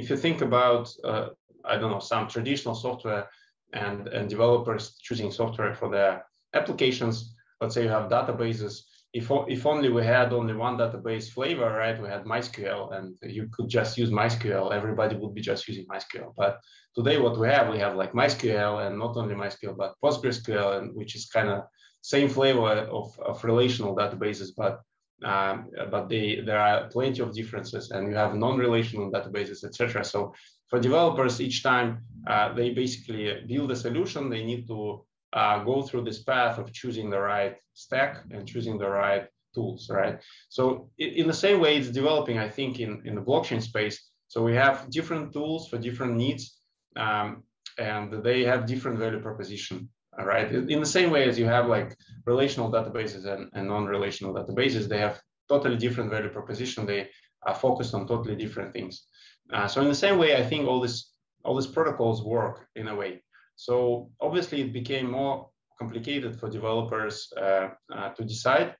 if you think about, uh, I don't know, some traditional software and, and developers choosing software for their applications, let's say you have databases, if, if only we had only one database flavor, right, we had MySQL and you could just use MySQL, everybody would be just using MySQL. But today what we have, we have like MySQL and not only MySQL, but PostgreSQL, and which is kind of same flavor of, of relational databases, but um, but they, there are plenty of differences and you have non-relational databases, etc. So for developers, each time uh, they basically build a solution, they need to uh, go through this path of choosing the right stack and choosing the right tools, right? So in the same way, it's developing, I think, in, in the blockchain space. So we have different tools for different needs, um, and they have different value proposition, right? In the same way as you have like relational databases and, and non-relational databases, they have totally different value proposition. They are focused on totally different things. Uh, so in the same way, I think all this all these protocols work in a way. So obviously it became more complicated for developers uh, uh, to decide